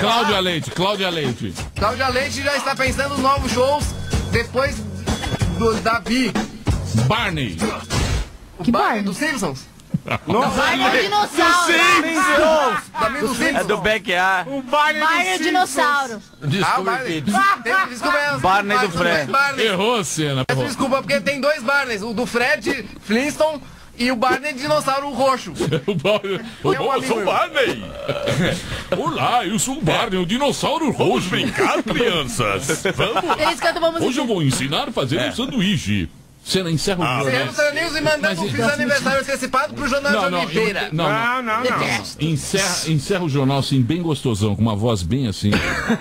Cláudia Leite, Cláudia Leite. Cláudia Leite já está pensando nos novos shows depois do Davi. Barney. O Barney dos Simpsons. Barney é o dinossauro. Davi dos Simpsons. É do Backyard. Barney é o dinossauro. Ah, o Barney. Desculpa, é- Barney do Fred. Barney. Errou a cena. Peço Desculpa, porque tem dois Barneys. O do Fred Flintstone e o Barney dinossauro roxo. O Barney. É um eu sou o amigo Barney. Olá, eu sou o Barney, o dinossauro roxo. Vem cá, crianças. Vamos. Eles cantam vamos Hoje eu vou ensinar a fazer um sanduíche. Cena encerra o programa. Encerramos o News e mandamos Mas- fiz aniversário antecipado pro Jornal Não, de não, Oliveira. não, não. Não, não, não. Encerra, encerra o jornal assim, bem gostosão, com uma voz bem assim.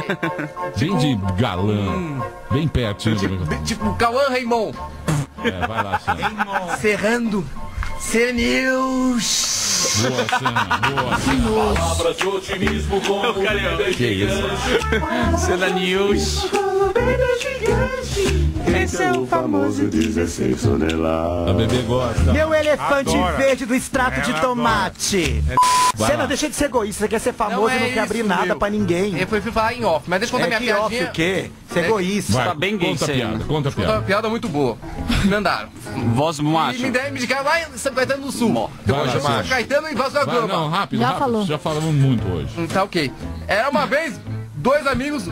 bem de galã. Bem pertinho do microfone. Tipo, Cauã Raymond. É, vai lá, Cena. Cerrando. C News. Boa cena, boa. Palavras de otimismo com o Que isso? Cena News. Esse é o famoso 16 toneladas. A bebê gosta. Meu elefante Adora. verde do extrato de Ela tomate. Vai Você lá. não deixa de ser egoísta, você quer ser famoso Não e é não quer abrir isso, nada meu. pra ninguém. Eu fui falar em off, mas deixa eu contar É minha que off piadinha. o quê? Você é É- egoísta. Vai, Tá bem gay conta a piada, né? conta a Contar uma piada. piada muito boa. Mandaram. Voz E macho. me deram me indicaram lá em São Caetano do Sul. Eu Vai vou lá, chamar Sérgio. Caetano e Vasco da Vai, não, Gama. rápido, Já rápido. falou. Já falamos muito hoje. Hum, Tá ok. Era uma vez dois amigos,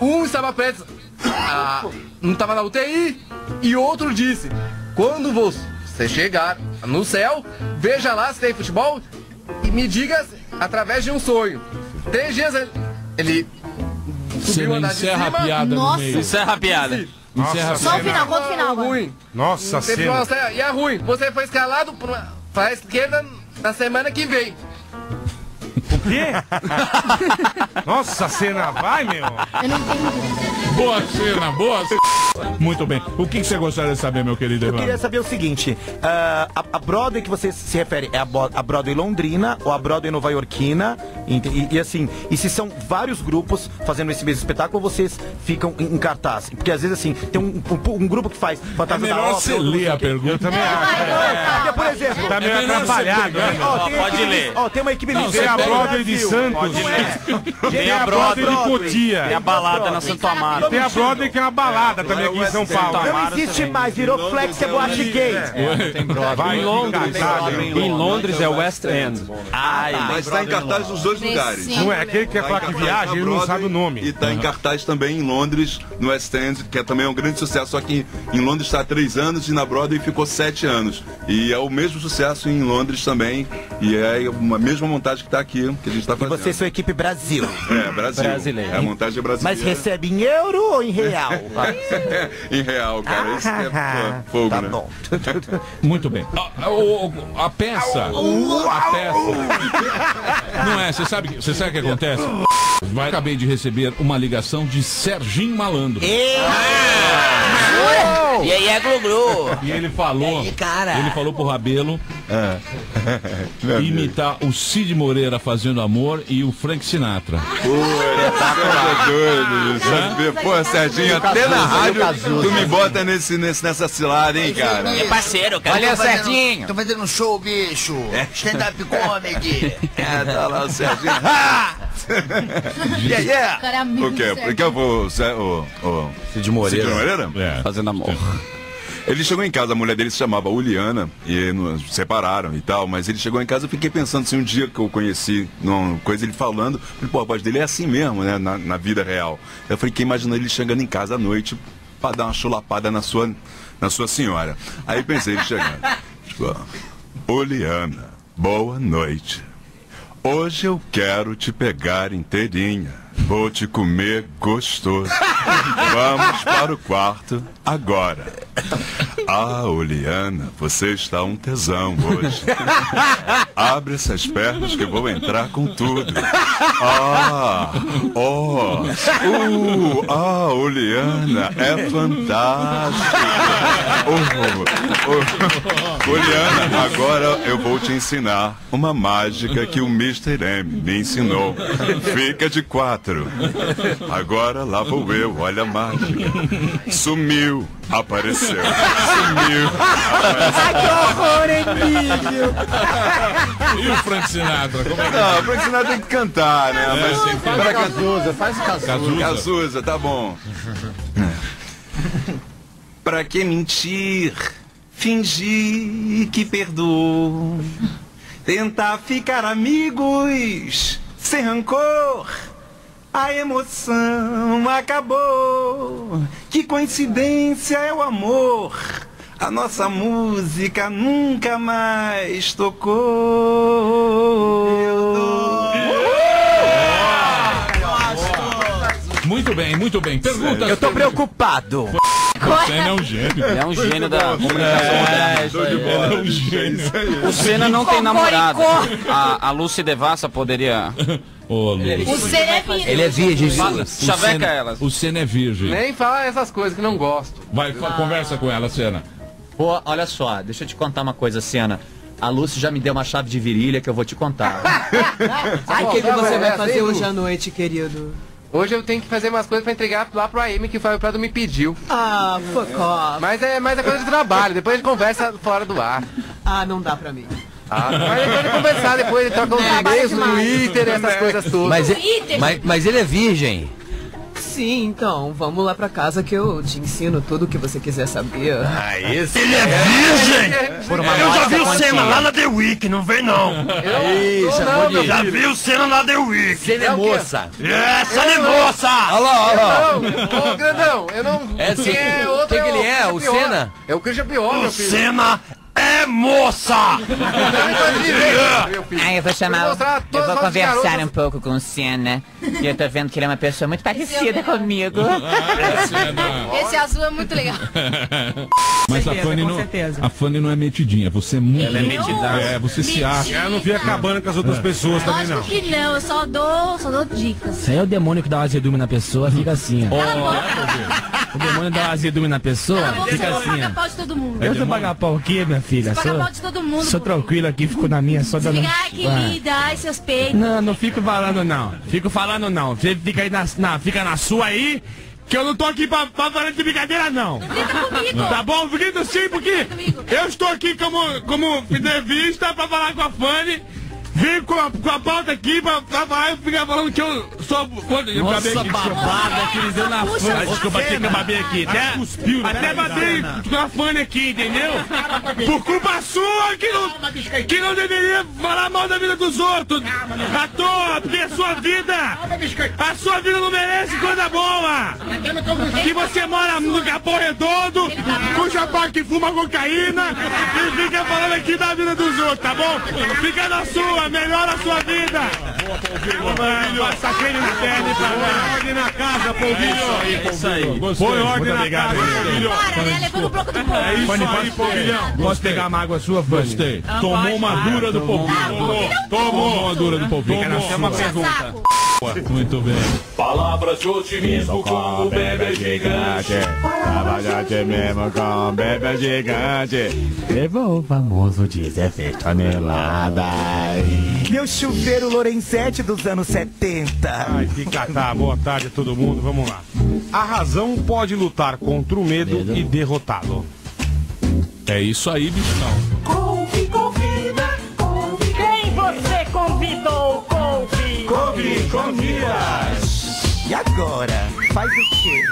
um estava prestes a, não estava na UTI e outro disse: quando você chegar no céu, veja lá se tem futebol e me diga através de um sonho. Três dias ele, andar de encerra a cima. piada no Nossa. meio. Encerra a piada. Encerra a Só o final, conta o final agora. ruim. Nossa Não cena. problema, E é ruim. Você foi escalado para a esquerda na semana que vem. quê? Nossa cena, vai, meu. Eu não entendi. Boa cena, boa cena. Muito bem. O que, que você gostaria de saber, meu querido Eu Evandro? queria saber o seguinte: ah, a, a Broadway que você se refere é a, a Broadway londrina ou a Broadway nova iorquina? E, e- e assim, e se são vários grupos fazendo esse mesmo espetáculo ou vocês ficam em, em cartaz? Porque às vezes assim, tem um, um- um grupo que faz É Fantasma da melhor Ópera, você ler a pergunta. Também acho. Porque, por exemplo, Tá meio É atrapalhado, né? ó, pode equipe- ler. Ó, tem uma equipe Não, ligeira Tem a Broadway de. Santos. É? Tem a Broadway de Cotia. Tem a balada na Santo Amaro. Tem a Broadway que é uma balada também em São Paulo. Não existe mais, virou flex, é boate gay. Vai em Londres. Em Londres é West End. Ai, Mas está em cartaz nos dois lugares. Não é aquele que é Tá na ele não sabe o E nome. está em cartaz também em Londres, no West End, que é também um grande sucesso. Só que em Londres está há três anos e na Broadway ficou sete anos. E é o mesmo sucesso em Londres também. E é uma mesma montagem que está aqui, que a gente está E fazendo. vocês são equipe Brasil. É, Brasil. Brasileiro. É a montagem brasileira. Mas recebe em euro ou em real? em real, cara. Isso é pô, fogo, tá né? bom. Muito bem. A, a- a peça. A peça. Não é, você sabe, você sabe o que acontece? Vai, acabei de receber uma ligação de Serginho Malandro. E aí é Glu-Glu. E ele falou. Ele falou pro Rabelo imitar o Cid Moreira fazendo amor e o Frank Sinatra. Tá doido? Pô, Serginho, até na rádio tu me bota nesse, nesse, nessa cilada, hein, cara? É parceiro, cara. Valeu, Serginho. Tô fazendo um show, bicho. Stand-up comedy. É, tá lá o Serginho. Ah! yeah, yeah. O cara é amigo O quê? eu vou. O, o, Cid Cid Moreira? É. Fazendo amor. Ele chegou em casa, a mulher dele se chamava Uliana, e nos separaram e tal, mas ele chegou em casa, eu fiquei pensando assim, um dia que eu conheci, numa coisa ele falando, falei, pô, a voz dele é assim mesmo, né, na, na vida real. Eu falei, que imaginou ele chegando em casa à noite pra dar uma chulapada na sua, na sua senhora. Aí pensei, ele chegando, tipo, Uliana, boa noite. Hoje eu quero te pegar inteirinha. Vou te comer gostoso. Vamos para o quarto agora. Ah, Oliana, você está um tesão hoje. Abre essas pernas que vou entrar com tudo. Ah, oh, uh, ah, Oliana, é fantástico. Oh, oh. Oliana, agora eu vou te ensinar uma mágica que o Mr. M me ensinou. Fica de quatro. Agora lá vou eu, olha a mágica. Sumiu, apareceu. Sumiu, apareceu. Ai, que horror, Emílio! E o Frank Sinatra? Como é que Não, o Frank Sinatra tem que cantar, né? É, Mas tem que para. Cazuza, faz o Cazuza. Cazuza. Cazuza, tá bom. Pra que mentir? Fingir que perdoo. Tentar ficar amigos sem rancor. A emoção acabou. Que coincidência é o amor. A nossa música nunca mais tocou. Muito bem, muito bem. Pergunta. Eu tô preocupado. O Senna é um gênio. Ele é um gênio da comunicação moderna. isso aí. Ele é um gênio. O Senna não tem namorada. A, a Lucy Devassa poderia. Ô, Lu. O Senna é virgem. Ele é virgem, Fala, Chaveca Senna- ela. O Senna é virgem. Nem fala essas coisas que não gosto. Vai, fa- conversa com ela, Senna. Pô, olha só, deixa eu te contar uma coisa, Siena. A Lúcia já me deu uma chave de virilha que eu vou te contar. Ai, O que, que você é, vai é, fazer assim, hoje à noite, querido? Hoje eu tenho que fazer umas coisas pra entregar lá pro AM que o Fábio Prado me pediu. Ah, fuck off. Mas é mais a coisa de trabalho, depois a gente conversa fora do ar. Ah, não dá pra mim. Ah, mas depois de conversar, depois ele troca uns e-mails no Twitter, essas coisas todas. Mas, mas, mas ele é virgem. Sim, então, vamos lá pra casa que eu te ensino tudo o que você quiser saber. Ah, esse Ele é virgem! Por uma Eu já vi o. Senna lá na The Week, não vem não. Eu, Isso, não, ir. Já vi o Senna na The Week. Senna é É o moça. Essa é moça! Olha lá, olha lá. Não, ô grandão, eu não. É sim. É, O outro que que ele é? O. Senna? É o Christian Pior, meu O filho. Senna é moça! Ah, eu vou chamar. Vou mostrar Eu vou conversar garotas. um pouco com o Senna. E eu tô vendo que ele é uma pessoa muito parecida comigo. Ah, Senna. Esse azul é muito legal. Mas a Fanny com não, certeza. a Fanny não é metidinha. Você é muito. Ela é metidão. É, você se acha. Ela não fica acabando com as outras pessoas também, não. Lógico que não, eu só dou, só dou dicas. Isso aí é o demônio que dá o azedume na pessoa, fica assim, ó. Boca, O demônio dá o azedume na pessoa, boca, fica assim, paga ó. pau de todo mundo. Eu sou pagar pau o quê, minha filha? Paga Sou, pau de todo mundo. sou tranquilo aqui, fico na minha, só dando... Ai, que linda, ai, seus peitos. Não, não fico falando não. Fico falando não. Você fica aí na, na- fica na sua aí, que eu não tô aqui pra, pra falar de brincadeira não. Grita comigo. Tá bom? Grito sim, porque eu estou aqui como, como entrevista pra falar com a Fanny. Vim com a, com a pauta aqui pra, pra falar e ficar falando que eu sou. Quando eu Nossa, babei aqui, babada que eles deu na puxa. Desculpa, tem que eu babei aqui. Até, cuspiu, né? até babei com a Fanny aqui, entendeu? Por culpa sua que não, que não deveria falar mal da vida dos outros. À toa, porque a sua vida. A sua vida não merece coisa boa. Que você mora no Capão Redondo, com chapéu que fuma cocaína e fica falando aqui da vida dos outros, tá bom? Fica na sua, melhora a sua vida. Passa creme na pele pra lá. Ordem na casa, polvilho. Isso aí. Põe ordem na obrigado, casa, polvilho. Para, né? Levando o bloco do povo. É isso aí, polvilhão. Posso pegar uma água sua, Fanny? Gostei. Tomou uma dura do polvilho. Tomou uma dura do polvilho. Tomou. É uma pergunta. Muito bem. Palavras de otimismo com o bebê gigante. Trabalhante mesmo com bebê gigante. Levou o famoso 16 toneladas. Meu chuveiro Lorenzetti dos anos 70. Ai, que catar. Boa tarde a todo mundo. Vamos lá. A razão pode lutar contra o medo e derrotá-lo. É isso aí, bichão. Comidas. E agora? Faz o quê?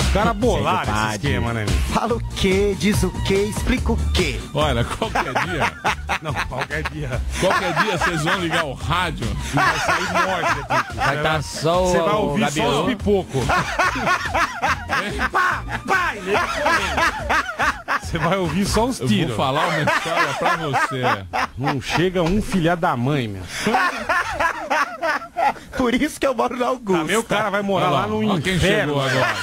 O cara bolar Sem esse esquema, né? meu? Fala o quê? Diz o quê? Explica o quê? Olha, qualquer dia, Não, qualquer dia. qualquer dia vocês vão ligar o rádio. Vai sair morte aqui. Vai estar só o, Você vai ouvir só os pipocos. Você vai ouvir só os Eu tiros. vou falar uma história pra você. Não chega um filha da mãe, meu. Por isso que eu moro na Augusta. Também o cara vai morar Olha lá no ó quem inferno. chegou agora.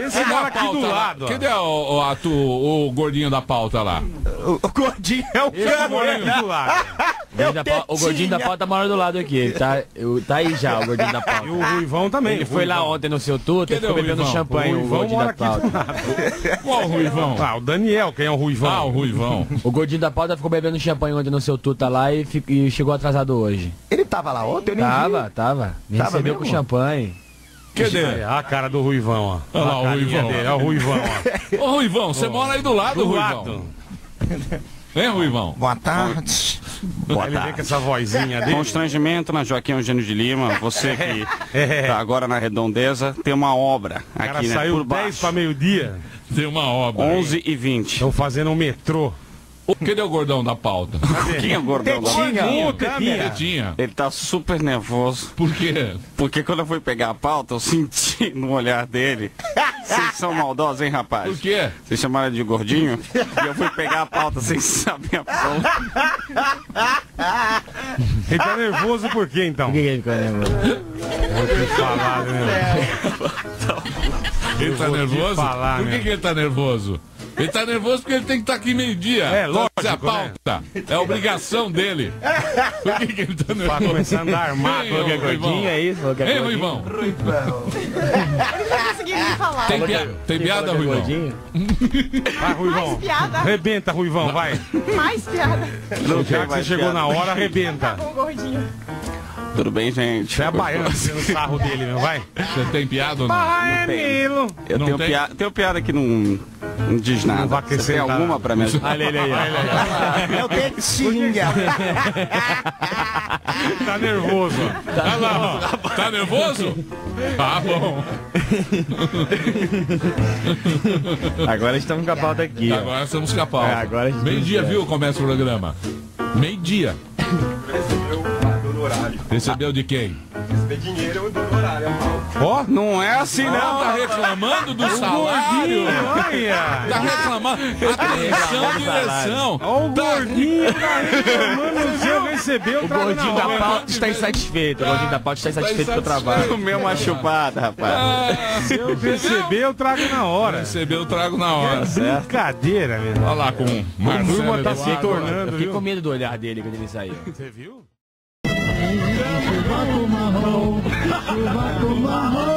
Esse Cadê mora aqui do lado. Cadê o, o, a tu- o gordinho da pauta lá? O, o gordinho é o aqui do lado. O gordinho da pau- o gordinho da pauta mora do lado aqui. Ele tá, eu- tá aí já, o gordinho da pauta. E o Ruivão também. Ele foi lá ontem no seu tuto e Cadê ficou bebendo champanhe, O Ruivão gordinho mora da aqui do pauta. lado. Qual o Ruivão? Ah, o Daniel, quem é o Ruivão? Ah, o Ruivão. O gordinho da pauta ficou bebendo champanhe ontem no seu tuta lá e, e chegou atrasado hoje. Ele tava lá ontem? Eu nem Tava, tava. Me Tava recebeu mesmo? com champanhe. Cadê? É, a cara do Ruivão, ó. Olha lá, o Ruivão. dele, ó, o Ruivão, ó. Ô, Ruivão, você mora aí do lado, Do Ruivão. lado. Hein, Ruivão? Boa tarde. Aí ele vem com essa vozinha dele. Constrangimento na Joaquim Eugênio de Lima. Você que É. tá agora na redondeza, tem uma obra O cara aqui, né? saiu Por 10 baixo. pra meio-dia. Tem uma obra. 11 e 20. Estão fazendo um metrô. Cadê o gordão da pauta? Quem é o gordão da Ô, Tetinha. Tetinha. Ele tá super nervoso. Por quê? Porque quando eu fui pegar a pauta, eu senti no olhar dele. Vocês são maldosos, hein, rapaz? Por quê? Vocês chamaram ele de gordinho? E eu fui pegar a pauta sem saber a pauta. Ele tá nervoso por quê, então? Por que ele fica nervoso? Vou te falar, né? Ele tá vou te nervoso? falar, Por que, que ele tá nervoso? Ele tá nervoso porque ele tem que estar aqui meio-dia. É, pra lógico, fazer a pauta. É a obrigação dele. Por que, que ele tá nervoso? Pra começar a armado. Ei, Falou que é Ruivão. gordinho, é isso? Que é Ei, gordinho. Ruivão. Não consegui nem falar. Tem, pia- tem piada, Ruivão? Vai, Ruivão. Mais piada. Arrebenta, Ruivão, vai. Mais piada. Não Já que você chegou piada. na hora, arrebenta. O gordinho. Tudo bem, gente? Você é baiano tirando sarro dele, meu, vai. Você tem piada ou não? Nilo. Eu Não tenho, tem? piada, tenho piada que não, não diz nada. Não vai Você tem alguma me ajudar? Olha ele aí. É o Tetinha. Tá nervoso. Olha lá, ó. Tá nervoso? Tá bom. Agora estamos com a pauta aqui. Agora estamos com a pauta. É, agora Meio-dia, viu? Começa o programa. Meio-dia. Recebeu de quem? Receber dinheiro do horário, Ó, Não é assim, Não, não. tá reclamando do o salário. gordinho. Tá reclamando. Atenção, direção. Ó o Tá- gordinho tá reclamando, você recebeu O gordinho da pauta está insatisfeito. O gordinho da pauta está insatisfeito com o trabalho. O meu é uma chupada, rapaz. Ah, Se eu receber, eu trago na hora. Recebeu, eu trago na hora. Brincadeira, meu. Olha lá com o Marcelo tá se tornando, Fiquei viu? com medo do olhar dele quando ele saiu. Você viu? Ela